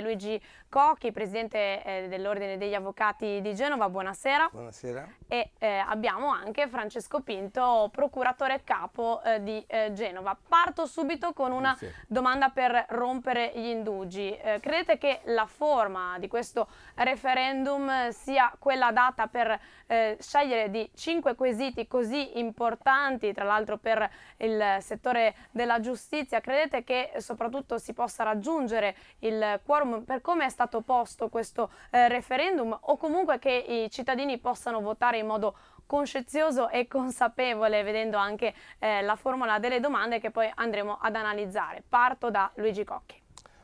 Luigi Cocchi, presidente eh, dell'Ordine degli Avvocati di Genova, buonasera. Buonasera. E eh, abbiamo anche Francesco Pinto, procuratore capo eh, di eh, Genova. Parto subito con una buonasera. domanda per rompere gli indugi. Eh, credete che la forma di questo referendum sia quella data per eh, scegliere di cinque quesiti così importanti, tra l'altro per il settore della giustizia? Credete che soprattutto si possa raggiungere il quorum per come è stato posto questo eh, referendum o comunque che i cittadini possano votare in modo conscienzioso e consapevole vedendo anche eh, la formula delle domande che poi andremo ad analizzare. Parto da Luigi Cocchi.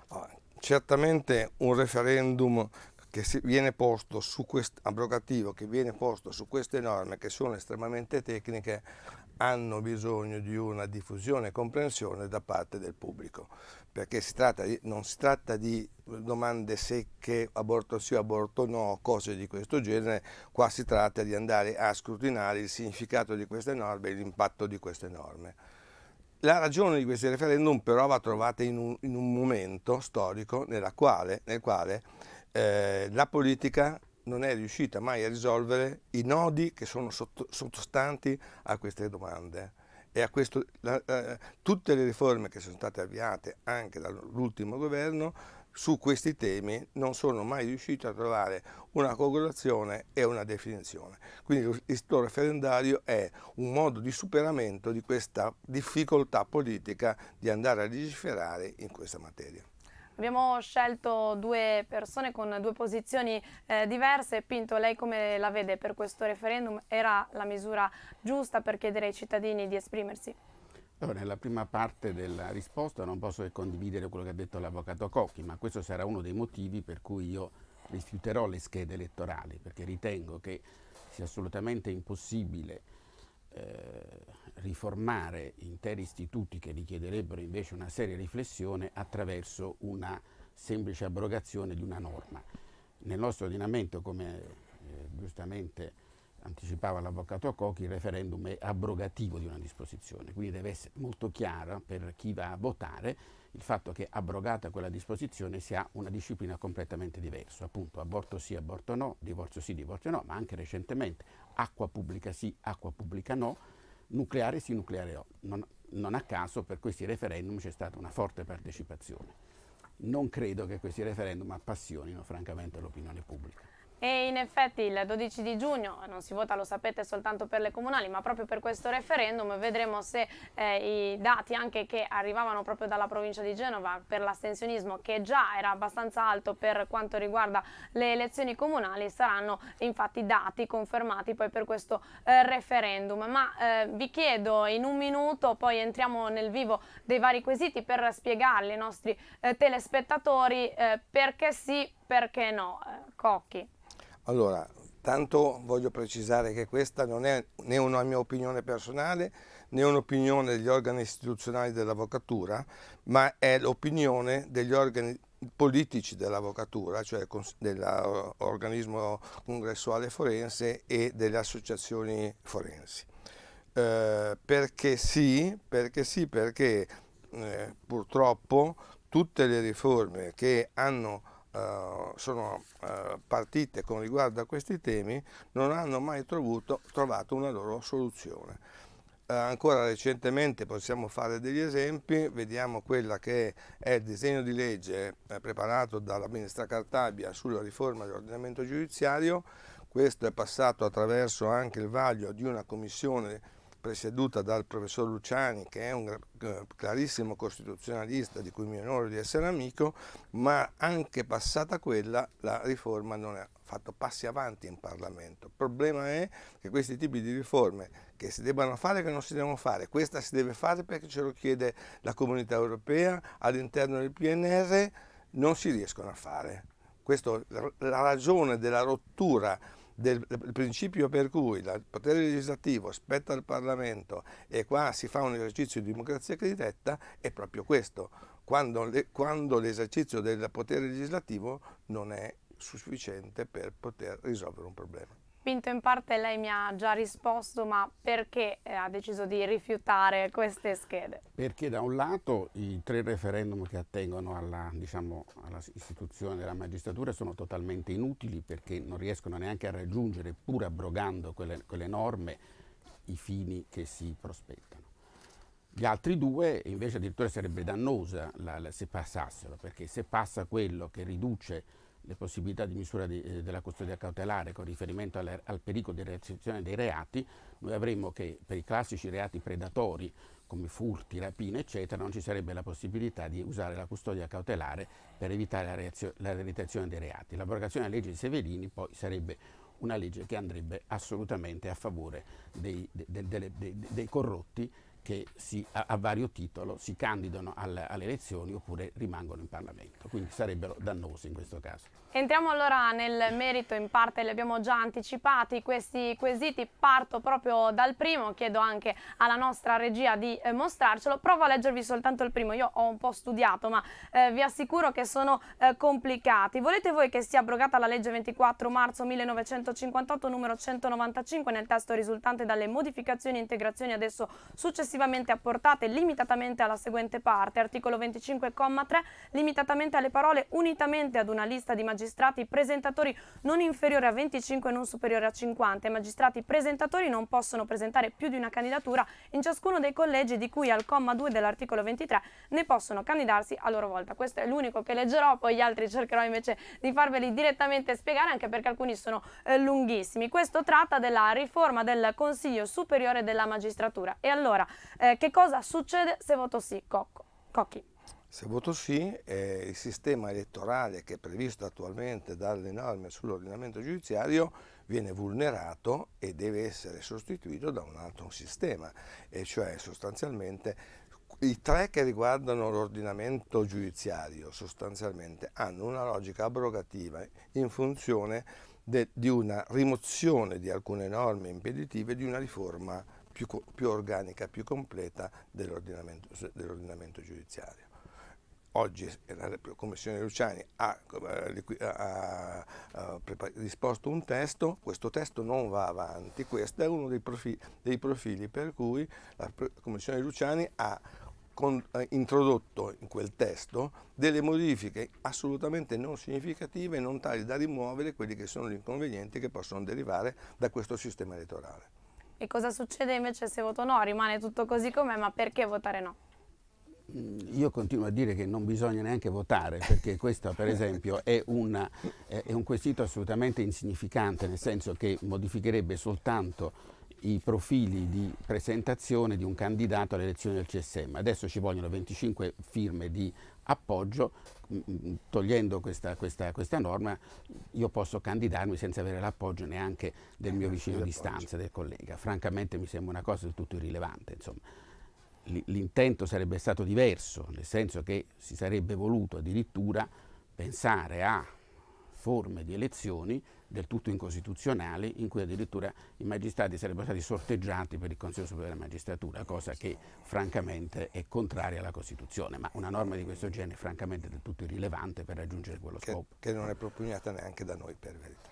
Ah, certamente un referendum che viene posto su questo abrogativo che viene posto su queste norme che sono estremamente tecniche hanno bisogno di una diffusione e comprensione da parte del pubblico, perché si di, non si tratta di domande secche, aborto sì, aborto no, cose di questo genere, qua si tratta di andare a scrutinare il significato di queste norme e l'impatto di queste norme. La ragione di questi referendum però va trovata in un, in un momento storico quale, nel quale eh, la politica non è riuscita mai a risolvere i nodi che sono sotto, sottostanti a queste domande. E a questo, la, eh, tutte le riforme che sono state avviate anche dall'ultimo governo su questi temi non sono mai riuscite a trovare una congruazione e una definizione. Quindi il referendario è un modo di superamento di questa difficoltà politica di andare a legiferare in questa materia. Abbiamo scelto due persone con due posizioni eh, diverse. Pinto, lei come la vede per questo referendum? Era la misura giusta per chiedere ai cittadini di esprimersi? Allora, nella prima parte della risposta non posso che condividere quello che ha detto l'avvocato Cocchi, ma questo sarà uno dei motivi per cui io rifiuterò le schede elettorali, perché ritengo che sia assolutamente impossibile eh, riformare interi istituti che richiederebbero invece una seria riflessione attraverso una semplice abrogazione di una norma. Nel nostro ordinamento, come eh, giustamente anticipava l'avvocato Cocchi, il referendum è abrogativo di una disposizione, quindi deve essere molto chiaro per chi va a votare il fatto che abrogata quella disposizione si ha una disciplina completamente diversa, appunto aborto sì, aborto no, divorzio sì, divorzio no, ma anche recentemente acqua pubblica sì, acqua pubblica no, nucleare sì, nucleare no. Non, non a caso per questi referendum c'è stata una forte partecipazione. Non credo che questi referendum appassionino francamente l'opinione pubblica. E in effetti il 12 di giugno non si vota, lo sapete, soltanto per le comunali, ma proprio per questo referendum vedremo se eh, i dati anche che arrivavano proprio dalla provincia di Genova per l'astensionismo, che già era abbastanza alto per quanto riguarda le elezioni comunali, saranno infatti dati confermati poi per questo eh, referendum. Ma eh, vi chiedo in un minuto, poi entriamo nel vivo dei vari quesiti per spiegarli ai nostri eh, telespettatori eh, perché sì, perché no. Eh, Cocchi. Allora, tanto voglio precisare che questa non è né una mia opinione personale né un'opinione degli organi istituzionali dell'avvocatura, ma è l'opinione degli organi politici dell'avvocatura, cioè dell'organismo congressuale forense e delle associazioni forensi. Eh, perché sì, perché sì, perché eh, purtroppo tutte le riforme che hanno Uh, sono uh, partite con riguardo a questi temi non hanno mai trovuto, trovato una loro soluzione. Uh, ancora recentemente possiamo fare degli esempi, vediamo quella che è il disegno di legge preparato dalla ministra Cartabia sulla riforma dell'ordinamento giudiziario, questo è passato attraverso anche il vaglio di una commissione presieduta dal professor Luciani, che è un eh, clarissimo costituzionalista di cui mi onoro di essere amico, ma anche passata quella la riforma non ha fatto passi avanti in Parlamento. Il problema è che questi tipi di riforme che si debbano fare che non si devono fare, questa si deve fare perché ce lo chiede la comunità europea all'interno del PNR, non si riescono a fare. Questa è la ragione della rottura del, del principio per cui il potere legislativo spetta al Parlamento e qua si fa un esercizio di democrazia diretta è proprio questo, quando l'esercizio del potere legislativo non è sufficiente per poter risolvere un problema. Pinto in parte lei mi ha già risposto, ma perché eh, ha deciso di rifiutare queste schede? Perché da un lato i tre referendum che attengono alla, diciamo, alla istituzione della magistratura sono totalmente inutili perché non riescono neanche a raggiungere, pur abrogando quelle, quelle norme, i fini che si prospettano. Gli altri due invece addirittura sarebbe dannosa la, la, se passassero, perché se passa quello che riduce le possibilità di misura di, eh, della custodia cautelare con riferimento alle, al pericolo di reazione dei reati, noi avremmo che per i classici reati predatori come furti, rapine, eccetera, non ci sarebbe la possibilità di usare la custodia cautelare per evitare la, reazio, la realizzazione dei reati. L'abrogazione della legge di Severini poi sarebbe una legge che andrebbe assolutamente a favore dei, de, de, de, dei corrotti che si, a, a, vario titolo si candidano alle, alle elezioni oppure rimangono in Parlamento, quindi sarebbero dannosi in questo caso. Entriamo allora nel merito, in parte li abbiamo già anticipati questi quesiti, parto proprio dal primo, chiedo anche alla nostra regia di eh, mostrarcelo, provo a leggervi soltanto il primo, io ho un po' studiato ma eh, vi assicuro che sono eh, complicati. Volete voi che sia abrogata la legge 24 marzo 1958 numero 195 nel testo risultante dalle modificazioni e integrazioni adesso successivamente apportate limitatamente alla seguente parte, articolo 25,3, limitatamente alle parole unitamente ad una lista di magistrati magistrati presentatori non inferiore a 25 e non superiore a 50. I magistrati presentatori non possono presentare più di una candidatura in ciascuno dei collegi di cui al comma 2 dell'articolo 23 ne possono candidarsi a loro volta. Questo è l'unico che leggerò, poi gli altri cercherò invece di farveli direttamente spiegare anche perché alcuni sono eh, lunghissimi. Questo tratta della riforma del Consiglio Superiore della Magistratura. E allora, eh, che cosa succede se voto sì? Cocco. Cocchi. Se voto sì, eh, il sistema elettorale che è previsto attualmente dalle norme sull'ordinamento giudiziario viene vulnerato e deve essere sostituito da un altro sistema, e cioè sostanzialmente i tre che riguardano l'ordinamento giudiziario sostanzialmente hanno una logica abrogativa in funzione di una rimozione di alcune norme impeditive di una riforma più, più organica, più completa dell'ordinamento dell giudiziario oggi la Commissione Luciani ha, eh, ha, ha, disposto un testo, questo testo non va avanti, questo è uno dei profili, dei profili per cui la Commissione Luciani ha con, eh, introdotto in quel testo delle modifiche assolutamente non significative non tali da rimuovere quelli che sono gli inconvenienti che possono derivare da questo sistema elettorale. E cosa succede invece se voto no? Rimane tutto così com'è, ma perché votare no? Mm, io continuo a dire che non bisogna neanche votare perché questo per esempio è, una, è, un quesito assolutamente insignificante nel senso che modificherebbe soltanto i profili di presentazione di un candidato alle elezioni del CSM. Adesso ci vogliono 25 firme di appoggio, mm, mm, togliendo questa, questa, questa norma io posso candidarmi senza avere l'appoggio neanche del mio vicino di stanza, del collega. Francamente mi sembra una cosa del tutto irrilevante. Insomma l'intento sarebbe stato diverso, nel senso che si sarebbe voluto addirittura pensare a forme di elezioni del tutto incostituzionali in cui addirittura i magistrati sarebbero stati sorteggiati per il Consiglio Superiore della Magistratura, cosa che francamente è contraria alla Costituzione, ma una norma di questo genere francamente è del tutto irrilevante per raggiungere quello che, scopo. Che non è propugnata neanche da noi per verità.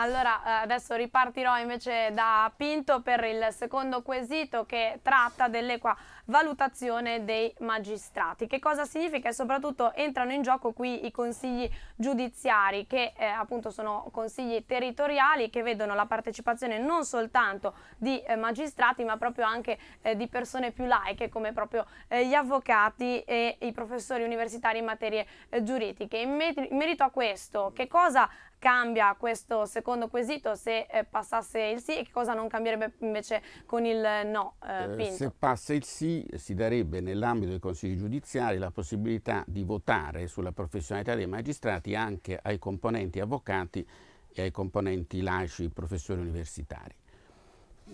Allora, eh, adesso ripartirò invece da Pinto per il secondo quesito che tratta dell'equa valutazione dei magistrati. Che cosa significa? E soprattutto entrano in gioco qui i consigli giudiziari che eh, appunto sono consigli territoriali che vedono la partecipazione non soltanto di eh, magistrati ma proprio anche eh, di persone più laiche come proprio eh, gli avvocati e i professori universitari in materie eh, giuridiche. In, in merito a questo, che cosa cambia questo secondo quesito se eh, passasse il sì e che cosa non cambierebbe invece con il no? Eh, eh, se passa il sì si darebbe nell'ambito dei consigli giudiziari la possibilità di votare sulla professionalità dei magistrati anche ai componenti avvocati e ai componenti laici professori universitari.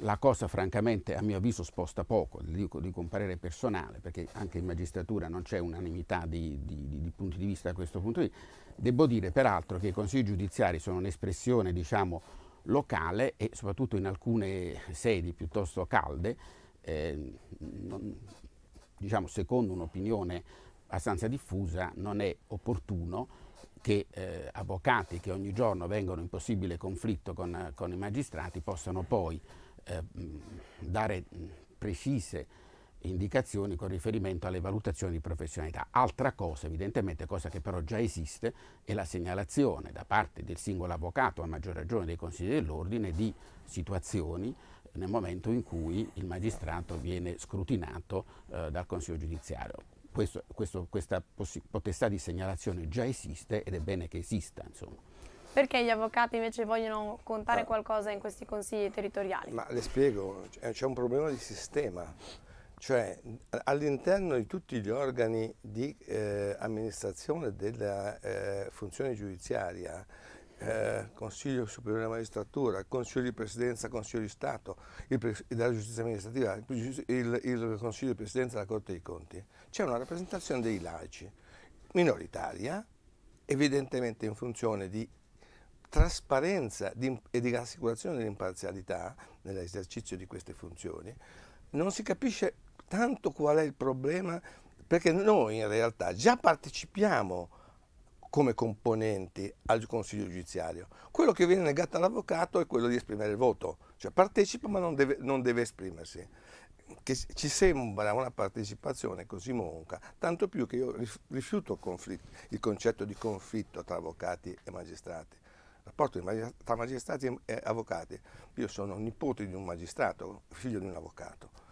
La cosa francamente a mio avviso sposta poco, dico, dico un parere personale perché anche in magistratura non c'è unanimità di, di, di, di punti di vista da questo punto di vista Devo dire peraltro che i consigli giudiziari sono un'espressione diciamo, locale e soprattutto in alcune sedi piuttosto calde, eh, non, diciamo, secondo un'opinione abbastanza diffusa, non è opportuno che eh, avvocati che ogni giorno vengono in possibile conflitto con, con i magistrati possano poi eh, dare precise indicazioni con riferimento alle valutazioni di professionalità. Altra cosa, evidentemente, cosa che però già esiste, è la segnalazione da parte del singolo avvocato, a maggior ragione dei consigli dell'ordine, di situazioni nel momento in cui il magistrato viene scrutinato eh, dal Consiglio giudiziario. Questo, questo, questa potestà di segnalazione già esiste ed è bene che esista. Insomma. Perché gli avvocati invece vogliono contare ah. qualcosa in questi consigli territoriali? Ma le spiego, c'è un problema di sistema, cioè all'interno di tutti gli organi di eh, amministrazione della eh, funzione giudiziaria eh, Consiglio Superiore della Magistratura, Consiglio di Presidenza, Consiglio di Stato, della Giustizia Amministrativa, il, il, Consiglio di Presidenza della Corte dei Conti, c'è una rappresentazione dei laici, minoritaria, evidentemente in funzione di trasparenza e di assicurazione dell'imparzialità nell'esercizio di queste funzioni, non si capisce tanto qual è il problema, perché noi in realtà già partecipiamo come componenti al Consiglio giudiziario. Quello che viene negato all'avvocato è quello di esprimere il voto, cioè partecipa ma non deve, non deve esprimersi. Che ci sembra una partecipazione così monca, tanto più che io rifiuto il concetto di conflitto tra avvocati e magistrati. Il rapporto tra magistrati e avvocati. Io sono nipote di un magistrato, figlio di un avvocato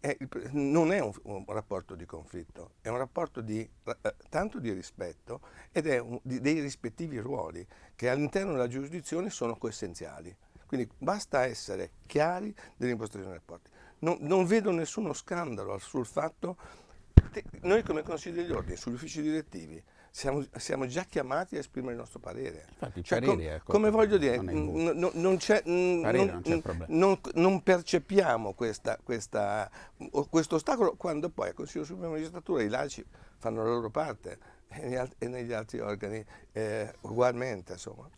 è, non è un, un, rapporto di conflitto, è un rapporto di, eh, tanto di rispetto ed è un, di, dei rispettivi ruoli che all'interno della giurisdizione sono coessenziali. Quindi basta essere chiari nell'impostazione dei rapporti. Non, non vedo nessuno scandalo sul fatto, che noi come Consiglio degli Ordini, sugli uffici direttivi, siamo, siamo, già chiamati a esprimere il nostro parere. Infatti, cioè, parere com, come voglio dire, non percepiamo questa, questa, questo ostacolo quando poi al Consiglio Supremo di Magistratura i laici fanno la loro parte e negli altri organi eh, ugualmente. Insomma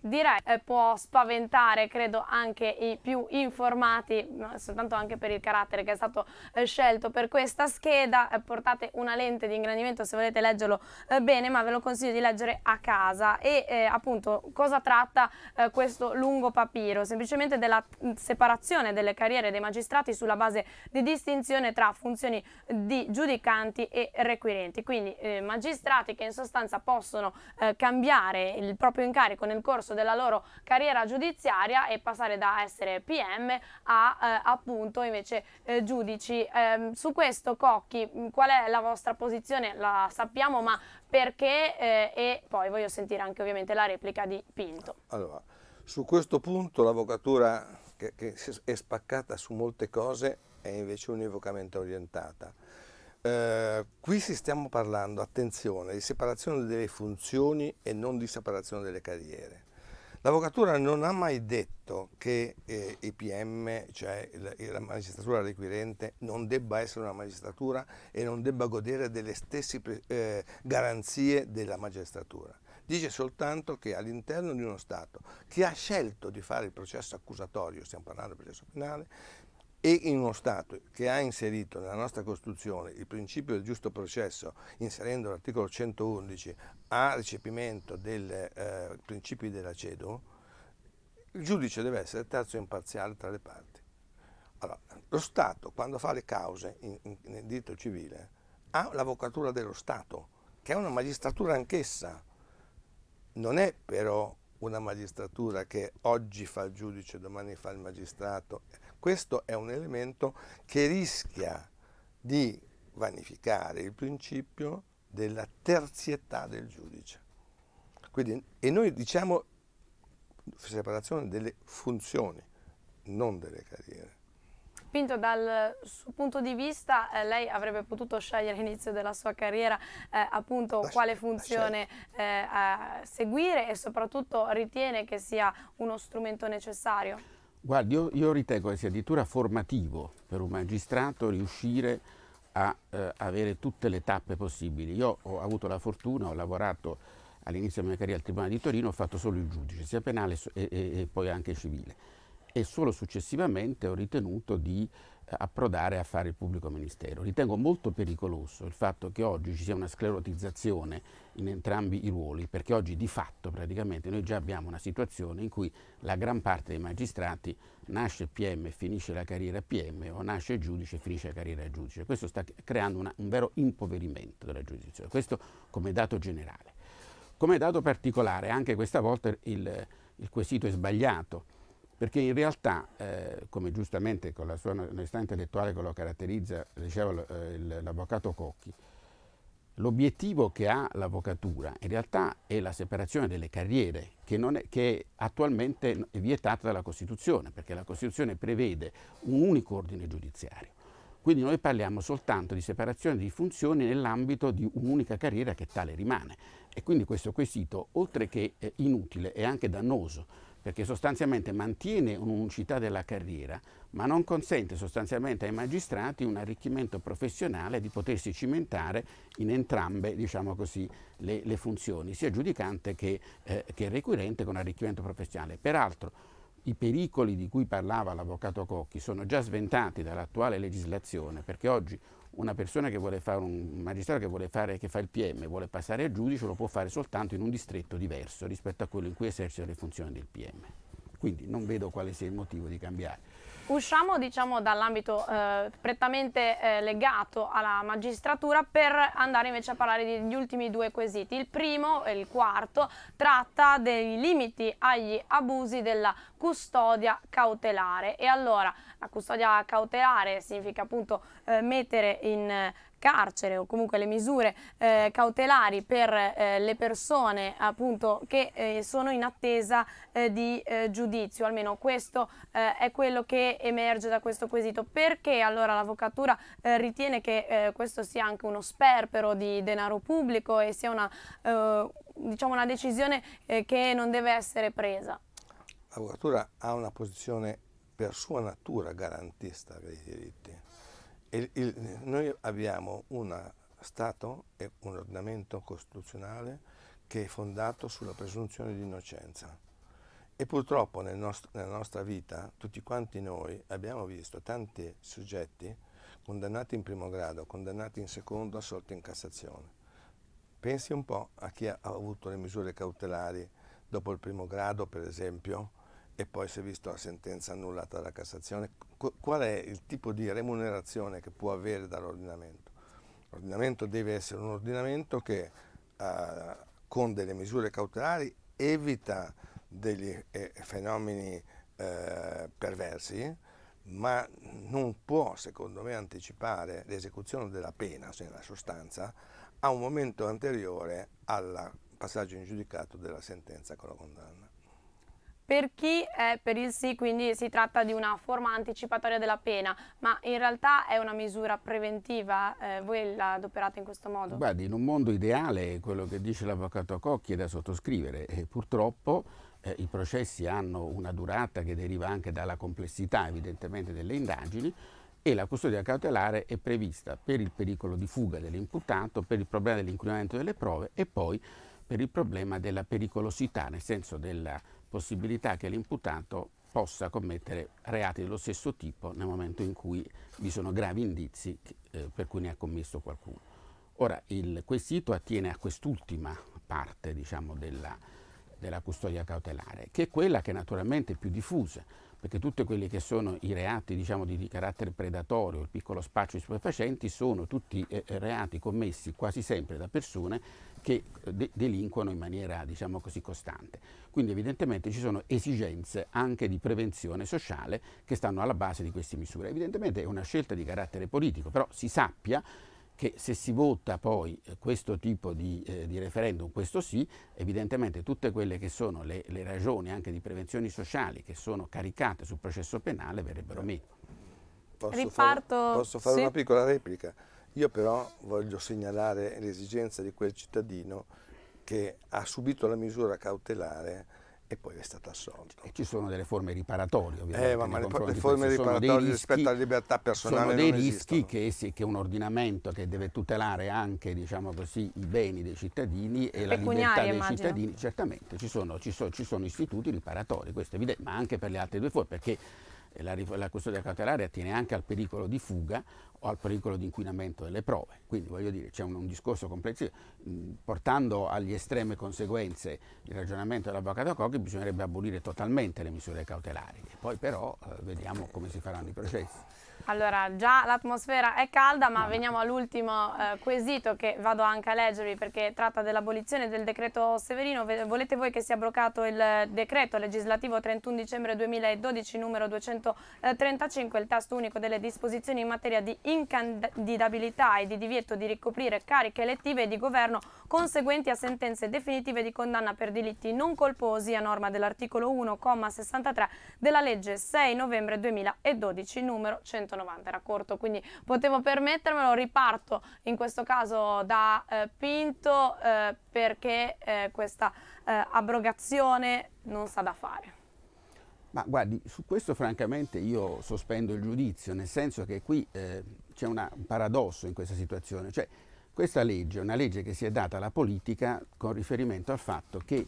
direi eh, può spaventare credo anche i più informati soltanto anche per il carattere che è stato eh, scelto per questa scheda. Eh, portate una lente di ingrandimento se volete leggerlo eh, bene ma ve lo consiglio di leggere a casa. E eh, appunto cosa tratta eh, questo lungo papiro? Semplicemente della mm, separazione delle carriere dei magistrati sulla base di distinzione tra funzioni di giudicanti e requirenti. Quindi magistrati che in sostanza possono cambiare il proprio incarico nel corso corso della loro carriera giudiziaria e passare da essere PM a eh, appunto invece eh, giudici. Eh, su questo Cocchi, qual è la vostra posizione? La sappiamo, ma perché? Eh, e poi voglio sentire anche ovviamente la replica di Pinto. Allora, su questo punto l'avvocatura che, che è spaccata su molte cose è invece univocamente orientata. Eh, qui si stiamo parlando, attenzione, di separazione delle funzioni e non di separazione delle carriere. L'avvocatura non ha mai detto che eh, i PM, cioè la, la magistratura requirente, non debba essere una magistratura e non debba godere delle stesse eh, garanzie della magistratura. Dice soltanto che all'interno di uno Stato che ha scelto di fare il processo accusatorio, stiamo parlando del processo penale, e in uno Stato che ha inserito nella nostra Costituzione il principio del giusto processo, inserendo l'articolo 111 a recepimento dei eh, principi della CEDO, il giudice deve essere terzo imparziale tra le parti. Allora, lo Stato, quando fa le cause in, in, nel diritto civile, ha l'avvocatura dello Stato, che è una magistratura anch'essa. Non è però una magistratura che oggi fa il giudice, domani fa il magistrato. Questo è un elemento che rischia di vanificare il principio della terzietà del giudice. Quindi, e noi diciamo separazione delle funzioni, non delle carriere. Pinto, dal suo punto di vista, eh, lei avrebbe potuto scegliere all'inizio della sua carriera eh, appunto la quale funzione eh, seguire e soprattutto ritiene che sia uno strumento necessario? Guardi, io, io ritengo che sia addirittura formativo per un magistrato riuscire a eh, avere tutte le tappe possibili. Io ho avuto la fortuna, ho lavorato all'inizio della mia carriera al Tribunale di Torino, ho fatto solo il giudice, sia penale e, e, e poi anche civile e solo successivamente ho ritenuto di approdare a fare il pubblico ministero. Ritengo molto pericoloso il fatto che oggi ci sia una sclerotizzazione in entrambi i ruoli, perché oggi di fatto praticamente noi già abbiamo una situazione in cui la gran parte dei magistrati nasce PM e finisce la carriera PM o nasce giudice e finisce la carriera giudice. Questo sta creando una, un vero impoverimento della giurisdizione, questo come dato generale. Come dato particolare, anche questa volta il, il quesito è sbagliato, perché in realtà, eh, come giustamente con la sua onestà intellettuale che lo caratterizza, diceva eh, l'avvocato Cocchi, l'obiettivo che ha l'avvocatura in realtà è la separazione delle carriere, che, è, che attualmente è vietata dalla Costituzione, perché la Costituzione prevede un unico ordine giudiziario. Quindi noi parliamo soltanto di separazione di funzioni nell'ambito di un'unica carriera che tale rimane. E quindi questo quesito, oltre che eh, inutile, è anche dannoso, perché sostanzialmente mantiene un'unicità della carriera, ma non consente sostanzialmente ai magistrati un arricchimento professionale di potersi cimentare in entrambe diciamo così, le, le, funzioni, sia giudicante che, eh, che requirente con arricchimento professionale. Peraltro i pericoli di cui parlava l'avvocato Cocchi sono già sventati dall'attuale legislazione, perché oggi una persona che vuole fare un magistrato che vuole fare che fa il PM vuole passare a giudice lo può fare soltanto in un distretto diverso rispetto a quello in cui esercita le funzioni del PM. Quindi non vedo quale sia il motivo di cambiare. Usciamo diciamo, dall'ambito eh, prettamente eh, legato alla magistratura per andare invece a parlare degli ultimi due quesiti. Il primo, il quarto, tratta dei limiti agli abusi della custodia cautelare. E allora la custodia cautelare significa appunto eh, mettere in carcere o comunque le misure eh, cautelari per eh, le persone appunto che eh, sono in attesa eh, di eh, giudizio, almeno questo eh, è quello che emerge da questo quesito. Perché allora l'avvocatura ritiene che questo sia anche uno sperpero di denaro pubblico e sia una, diciamo una decisione che non deve essere presa? L'avvocatura ha una posizione per sua natura garantista dei diritti il, il, noi abbiamo uno Stato e un ordinamento costituzionale che è fondato sulla presunzione di innocenza. E purtroppo nel nostro, nella nostra vita tutti quanti noi abbiamo visto tanti soggetti condannati in primo grado, condannati in secondo, assolti in Cassazione. Pensi un po' a chi ha avuto le misure cautelari dopo il primo grado, per esempio, e poi si è visto la sentenza annullata dalla Cassazione, qual è il tipo di remunerazione che può avere dall'ordinamento? L'ordinamento deve essere un ordinamento che eh, con delle misure cautelari evita degli eh, fenomeni eh, perversi, ma non può, secondo me, anticipare l'esecuzione della pena, cioè la sostanza, a un momento anteriore al passaggio in giudicato della sentenza con la condanna. Per chi è per il sì, quindi si tratta di una forma anticipatoria della pena, ma in realtà è una misura preventiva, eh, voi la adoperate in questo modo? Guardi, in un mondo ideale quello che dice l'avvocato Cocchi è da sottoscrivere e purtroppo eh, i processi hanno una durata che deriva anche dalla complessità evidentemente delle indagini e la custodia cautelare è prevista per il pericolo di fuga dell'imputato, per il problema dell'inquinamento delle prove e poi per il problema della pericolosità, nel senso della possibilità che l'imputato possa commettere reati dello stesso tipo nel momento in cui vi sono gravi indizi eh, per cui ne ha commesso qualcuno. Ora, il quesito attiene a quest'ultima parte diciamo, della, della custodia cautelare, che è quella che naturalmente è più diffusa, perché tutti quelli che sono i reati diciamo, di, di, carattere predatorio, il piccolo spaccio di stupefacenti, sono tutti eh, reati commessi quasi sempre da persone che eh, de delinquono in maniera diciamo così costante. Quindi evidentemente ci sono esigenze anche di prevenzione sociale che stanno alla base di queste misure. Evidentemente è una scelta di carattere politico, però si sappia che se si vota poi eh, questo tipo di, eh, di, referendum, questo sì, evidentemente tutte quelle che sono le, le, ragioni anche di prevenzioni sociali che sono caricate sul processo penale verrebbero meno. Posso Riparto... fare, posso fare sì. una piccola replica? Io però voglio segnalare l'esigenza di quel cittadino che ha subito la misura cautelare e poi è stato assolto. E ci sono delle forme riparatorie, ovviamente. Eh, ma, ma le, le forme riparatorie rispetto alla libertà personale sono dei rischi che, che, un ordinamento che deve tutelare anche diciamo così, i beni dei cittadini e, e la libertà dei immagino. cittadini, certamente ci sono, ci, so, ci sono, istituti riparatori, questo è evidente, ma anche per le altre due forme, perché la, la custodia cautelare attiene anche al pericolo di fuga o al pericolo di inquinamento delle prove. Quindi voglio dire, c'è un, un, discorso complessivo. Mm, portando agli estreme conseguenze il ragionamento dell'avvocato Cocchi, bisognerebbe abolire totalmente le misure cautelari. E poi però eh, vediamo come si faranno i processi. Allora, già l'atmosfera è calda, ma veniamo all'ultimo eh, quesito che vado anche a leggervi perché tratta dell'abolizione del decreto Severino. Volete voi che sia abrogato il decreto legislativo 31 dicembre 2012 numero 235, il testo unico delle disposizioni in materia di incandidabilità e di divieto di ricoprire cariche elettive e di governo conseguenti a sentenze definitive di condanna per delitti non colposi a norma dell'articolo 1,63 della legge 6 novembre 2012 numero 100. 190, era corto, quindi potevo permettermelo, riparto in questo caso da eh, Pinto eh, perché eh, questa eh, abrogazione non sa da fare. Ma guardi, su questo francamente io sospendo il giudizio, nel senso che qui eh, c'è un paradosso in questa situazione, cioè questa legge è una legge che si è data alla politica con riferimento al fatto che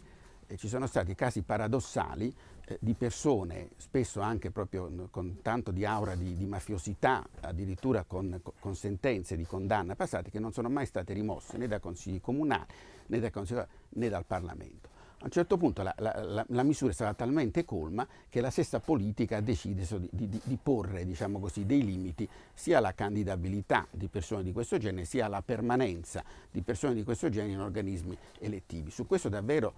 eh, ci sono stati casi paradossali eh, di persone, spesso anche proprio con tanto di aura di, di mafiosità, addirittura con, con, sentenze di condanna passate, che non sono mai state rimosse né dai consigli comunali né, dai consigli, né dal Parlamento. A un certo punto la, la, la, la, misura è stata talmente colma che la stessa politica decide di, di, di porre diciamo così, dei limiti sia alla candidabilità di persone di questo genere sia alla permanenza di persone di questo genere in organismi elettivi. Su questo davvero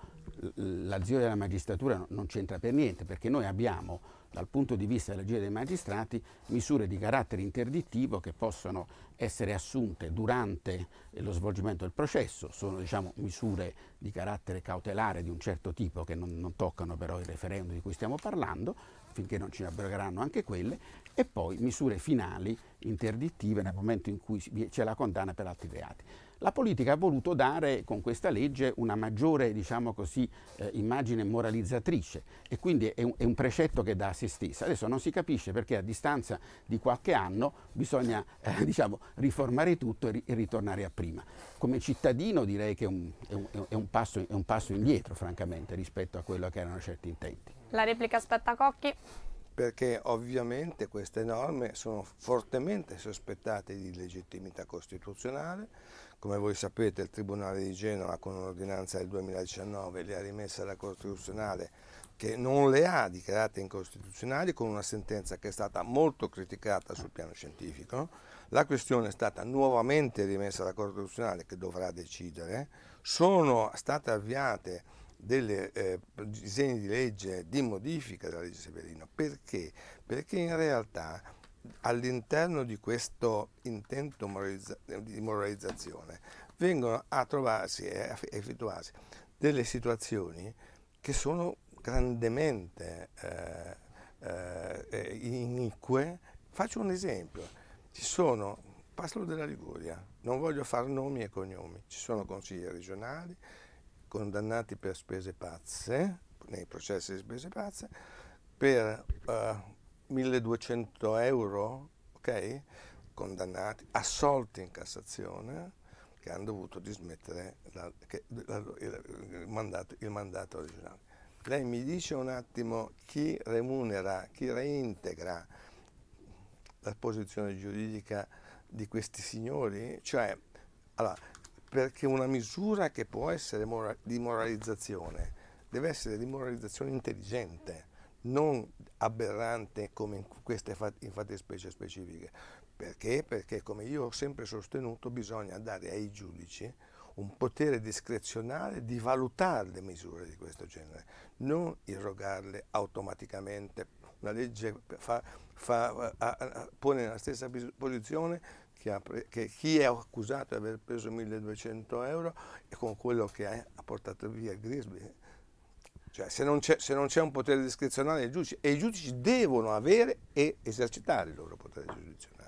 l'azione della magistratura non c'entra per niente perché noi abbiamo dal punto di vista dell'agire dei magistrati misure di carattere interdittivo che possono essere assunte durante lo svolgimento del processo, sono diciamo, misure di carattere cautelare di un certo tipo che non, non toccano però il referendum di cui stiamo parlando, finché non ci abrogheranno anche quelle, e poi misure finali interdittive nel momento in cui c'è la condanna per altri reati. La politica ha voluto dare con questa legge una maggiore diciamo così, eh, immagine moralizzatrice e quindi è un, è un, precetto che dà a se stessa. Adesso non si capisce perché a distanza di qualche anno bisogna eh, diciamo, riformare tutto e, ri, e, ritornare a prima. Come cittadino direi che è un, è un, passo, è un passo indietro francamente rispetto a quello che erano certi intenti. La replica aspetta Cocchi perché ovviamente queste norme sono fortemente sospettate di legittimità costituzionale. Come voi sapete il Tribunale di Genova con un'ordinanza del 2019 le ha rimesse alla Costituzionale che non le ha dichiarate incostituzionali con una sentenza che è stata molto criticata sul piano scientifico. La questione è stata nuovamente rimessa alla Corte Costituzionale che dovrà decidere. Sono state avviate dei eh, disegni di legge di modifica della legge Severino. Perché? Perché in realtà all'interno di questo intento di moralizzazione vengono a trovarsi e a effettuarsi delle situazioni che sono grandemente eh, eh, inique. Faccio un esempio, ci sono, parlo della Liguria, non voglio fare nomi e cognomi, ci sono consigli regionali, condannati per spese pazze, nei processi di spese pazze, per uh, 1200 euro, ok? Condannati, assolti in Cassazione, che hanno dovuto dismettere la, che, la, il, mandato, il mandato originale. Lei mi dice un attimo chi remunera, chi reintegra la posizione giuridica di questi signori? Cioè, allora, perché una misura che può essere di moralizzazione deve essere di moralizzazione intelligente, non aberrante come in queste fattispecie specifiche. Perché? Perché come io ho sempre sostenuto bisogna dare ai giudici un potere discrezionale di valutare le misure di questo genere, non irrogarle automaticamente. Una legge fa, fa, pone nella stessa posizione che, chi è accusato di aver preso 1200 euro e con quello che ha, ha portato via Grisby. Cioè, se non, c'è un potere discrezionale dei giudici, e i giudici devono avere e esercitare il loro potere giudiziale.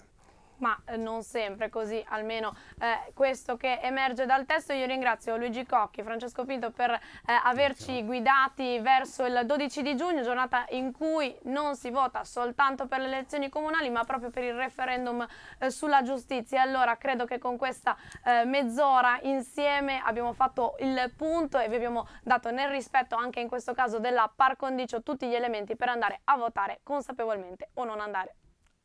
Ma eh, non sempre così, almeno eh, questo che emerge dal testo. Io ringrazio Luigi Cocchi, Francesco Pinto per eh, averci guidati verso il 12 di giugno, giornata in cui non si vota soltanto per le elezioni comunali, ma proprio per il referendum eh, sulla giustizia. Allora credo che con questa eh, mezz'ora insieme abbiamo fatto il punto e vi abbiamo dato nel rispetto anche in questo caso della par condicio tutti gli elementi per andare a votare consapevolmente o non andare